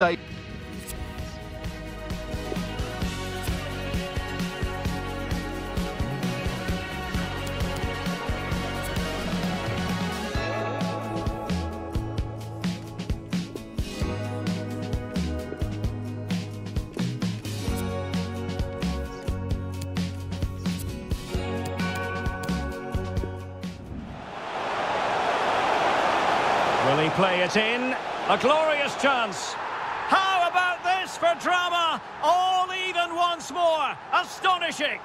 Will he play it in? A glorious chance. How about this for drama? All even once more. Astonishing.